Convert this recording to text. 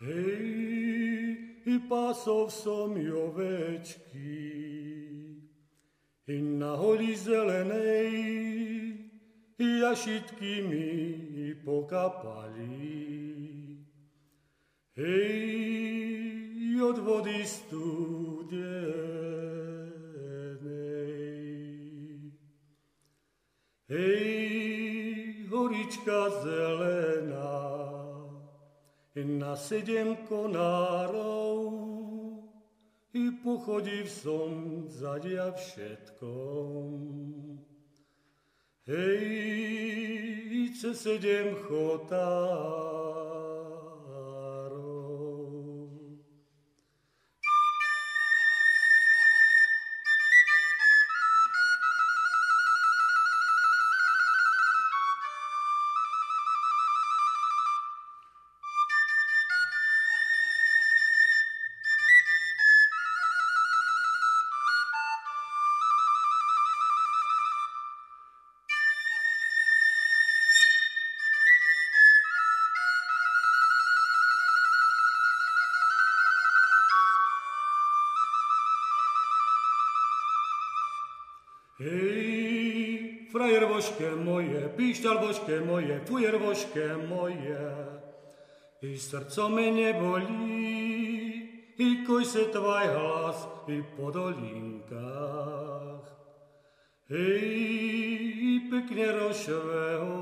Hej, i pásov som i ovečky, i na holi zelenej, i jašitky mi pokapali. Hej, od vody studenej. Hej, horička zelená, na sedem konárov i pochodív som zadia všetkom. Hej, i ce sedem chotár, Hej, frajer voške moje, pišťal voške moje, fujer voške moje. I srdco me nebolí, i koj se tvaj hlas, i po dolinkách. Hej, i pekne rošveho